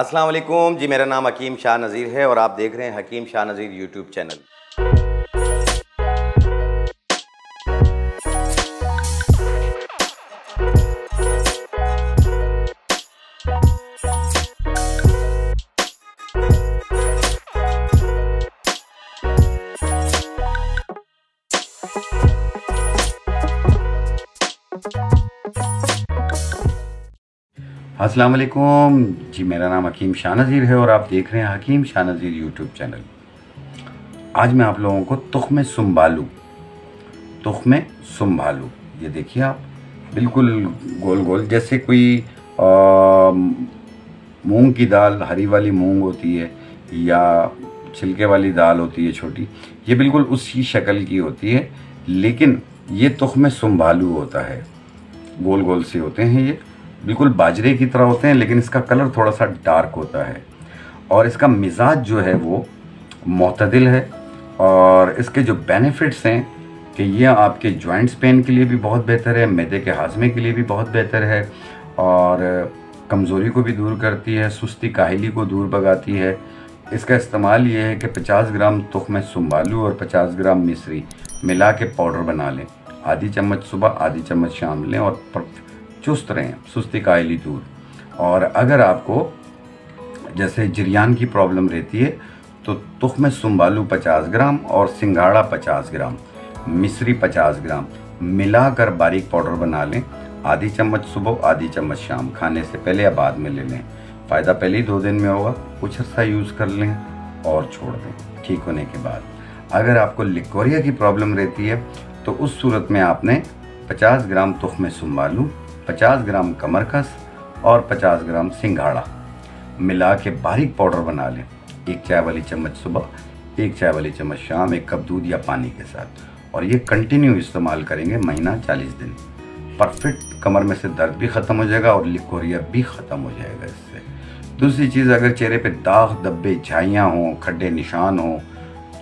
अस्सलाम वालेकुम। जी, मेरा नाम हकीम शाह नज़ीर है और आप देख रहे हैं हकीम शाह नज़ीर यूट्यूब चैनल। अस्सलाम वालेकुम जी, मेरा नाम हकीम शाह नज़ीर है और आप देख रहे हैं हकीम शाह नज़ीर यूट्यूब चैनल। आज मैं आप लोगों को तुख्म सुम्बालू तुख्म सुम्बालू, ये देखिए आप, बिल्कुल गोल गोल, जैसे कोई मूंग की दाल, हरी वाली मूंग होती है, या छिलके वाली दाल होती है छोटी, ये बिल्कुल उसी शक्ल की होती है, लेकिन ये तुख्म सुम्बालू होता है, गोल गोल से होते हैं ये। बिल्कुल बाजरे की तरह होते हैं, लेकिन इसका कलर थोड़ा सा डार्क होता है। और इसका मिजाज जो है वो मतदिल है। और इसके जो बेनिफिट्स हैं कि ये आपके जॉइंट्स पेन के लिए भी बहुत बेहतर है, मैदे के हाजमे के लिए भी बहुत बेहतर है। और कमज़ोरी को भी दूर करती है, सुस्ती, काहली को दूर भगाती है। इसका इस्तेमाल ये है कि 50 ग्राम तुख्म सुम्बालू और 50 ग्राम मिश्री मिला के पाउडर बना लें। आधी चम्मच सुबह, आधी चम्मच शाम लें और चुस्त रहें सुस्ती कायली दूर। और अगर आपको जैसे जरियान की प्रॉब्लम रहती है तो तुख में सुम्बालू 50 ग्राम और सिंगाड़ा 50 ग्राम मिश्री 50 ग्राम, मिलाकर बारीक पाउडर बना लें। आधी चम्मच सुबह, आधी चम्मच शाम। खाने से पहले या बाद में ले लें। फ़ायदा पहले ही दो दिन में होगा। कुछ अर्सा यूज़ कर लें और छोड़ दें, ठीक होने के बाद। अगर आपको लिकोरिया की प्रॉब्लम रहती है तो उस सूरत में आपने 50 ग्राम तुख में सुम्बालू 50 ग्राम कमरकस और 50 ग्राम सिंघाड़ा। मिला के बारीक पाउडर बना लें। एक चाय वाली चम्मच सुबह, एक चाय वाली चम्मच शाम, एक कप दूध या पानी के साथ। और ये कंटिन्यू इस्तेमाल करेंगे महीना 40 दिन। परफेक्ट कमर में से दर्द भी ख़त्म हो जाएगा और लिकोरिया भी ख़त्म हो जाएगा इससे। दूसरी चीज़, अगर चेहरे पे दाग, धब्बे, झाइयाँ हों, खड्डे, निशान हों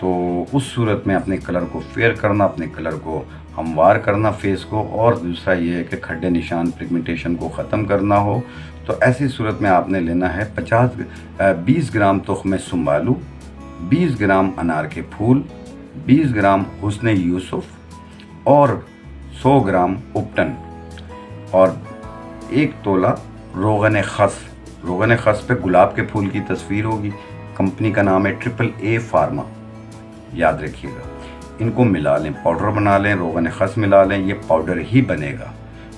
तो उस सूरत में अपने कलर को फेयर करना, अपने कलर को हमवार करना फेस को, और दूसरा ये है कि खड्डे निशान पिगमेंटेशन को ख़त्म करना हो। तो ऐसी सूरत में आपने लेना है 50 20 ग्राम तुख्म सुम्बालू 20 ग्राम अनार के फूल 20 ग्राम हुसन यूसुफ और 100 ग्राम उपटन। और एक तोला रोगन खस। रोगन खस पे गुलाब के फूल की तस्वीर होगी। कंपनी का नाम है ट्रिपल ए फार्मा याद रखिएगा। इनको मिला लें पाउडर बना लें, रोगन खस मिला लें, ये पाउडर ही बनेगा।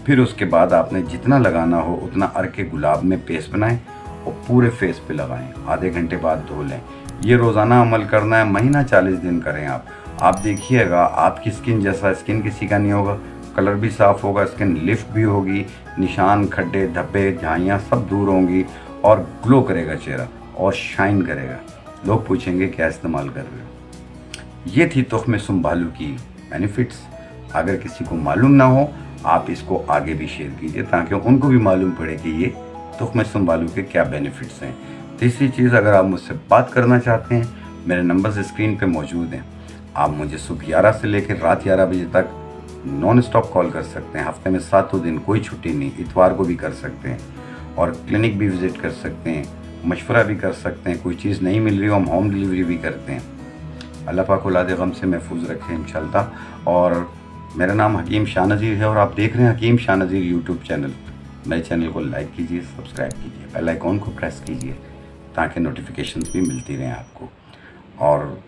फिर उसके बाद आपने जितना लगाना हो, उतना अर के गुलाब में पेस्ट बनाएँ और पूरे फेस पे लगाएँ। आधे घंटे बाद धो लें। ये रोज़ाना अमल करना है, महीना चालीस दिन करें आप। आप देखिएगा, आपकी स्किन जैसा स्किन किसी का नहीं होगा। कलर भी साफ़ होगा स्किन लिफ्ट भी होगी, निशान, खड्डे, धब्बे, झाइयाँ सब दूर होंगी और ग्लो करेगा चेहरा और शाइन करेगा। लोग पूछेंगे, क्या इस्तेमाल कर रहे हो? ये थी तुख्म सुम्बालू की बेनिफिट्स अगर किसी को मालूम ना हो, आप इसको आगे भी शेयर कीजिए ताकि उनको भी मालूम पड़े कि ये तुख्म सुम्बालू के क्या बेनिफिट्स हैं। तीसरी चीज़, अगर आप मुझसे बात करना चाहते हैं, मेरे नंबर्स स्क्रीन पे मौजूद हैं। आप मुझे सुबह ग्यारह से लेकर रात ग्यारह बजे तक नॉन स्टॉप कॉल कर सकते हैं। हफ़्ते में सातों दिन कोई छुट्टी नहीं, इतवार को भी कर सकते हैं और क्लिनिक भी विज़िट कर सकते हैं, मशवरा भी कर सकते हैं। कोई चीज़ नहीं मिल रही हो हम होम डिलीवरी भी करते हैं। अल्लाह पाक औलाद गम से महफूज रखे इन और मेरा नाम हकीम शाह नज़ीर है और आप देख रहे हैं हकीम शाह नज़ीर यूट्यूब चैनल। मेरे चैनल को लाइक कीजिए, सब्सक्राइब कीजिए, बेल आइकॉन को प्रेस कीजिए ताकि नोटिफिकेशन भी मिलती रहें आपको। और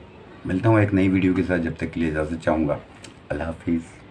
मिलता हूँ एक नई वीडियो के साथ, जब तक के लिए इजाज़त चाहूँगा। अल्लाह हाफिज़।